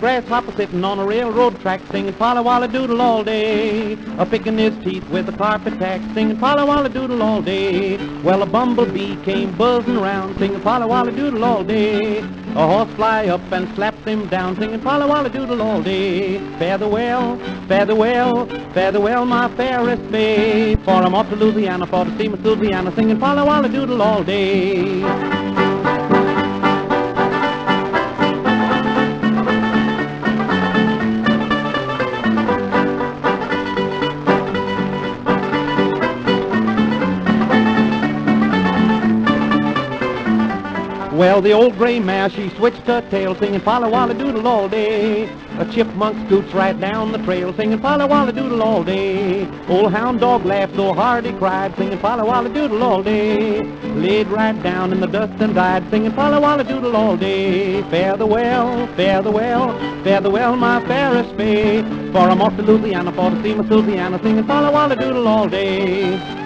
grasshopper sitting on a railroad track singing Polly Wolly Doodle all day. A picking his teeth with a carpet tack singing Polly Wolly Doodle all day. Well, a bumblebee came buzzing around singing Polly Wolly Doodle all day. A horse fly up and slapped him down singing Polly Wolly Doodle all day. Fare thee well, fare thee well, fare thee well, my fairest babe. For I'm off to Louisiana for to see Miss Louisiana singing Polly Wolly Doodle all day. Well, the old gray mare, she switched her tail, singing Polly Wolly Doodle all day. A chipmunk scoots right down the trail, singing Polly Wolly Doodle all day. Old hound dog laughed so hard he cried, singing Polly Wolly Doodle all day. Laid right down in the dust and died, singing Polly Wolly Doodle all day. Fare the well, fare the well, fare the well, my fairest babe. For I'm off to Louisiana for to see Miss Louisiana, singing Polly Wolly Doodle all day.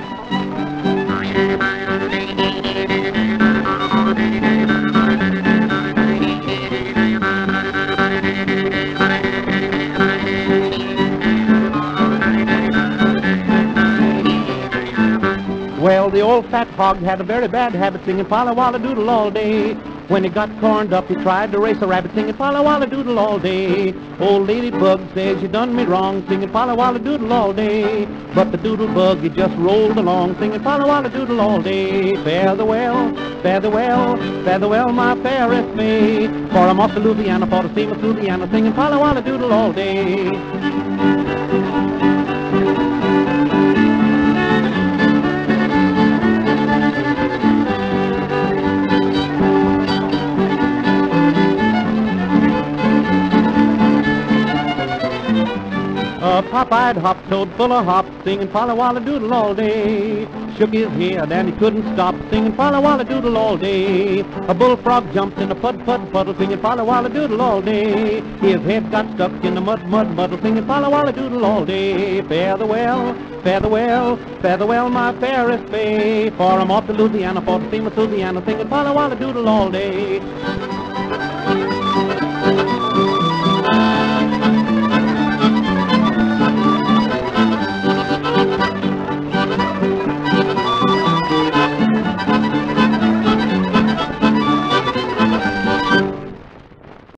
Well, the old fat hog had a very bad habit singing Polly Wolly Doodle all day. When he got corned up, he tried to race a rabbit singing Polly Wolly Doodle all day. Old ladybug says you done me wrong singing Polly Wolly Doodle all day. But the doodle bug, he just rolled along singing Polly Wolly Doodle all day. Fare the well, fare the well, fare the well, my fairest maid. For I'm off to Louisiana for to see Miss Louisiana singing Polly Wolly Doodle all day. A pop-eyed hop-toad full of hop, singing Polly Wolly Doodle all day. Shook his head and he couldn't stop, singing Polly Wolly Doodle all day. A bullfrog jumped in a pud-pud puddle, singing Polly Wolly Doodle all day. His head got stuck in the mud-mud muddle, singing Polly Wolly Doodle all day. Fare the well, fare the well, fare the well, my fairest babe. For I'm off to Louisiana for see Miss Louisiana, singing Polly Wolly Doodle all day.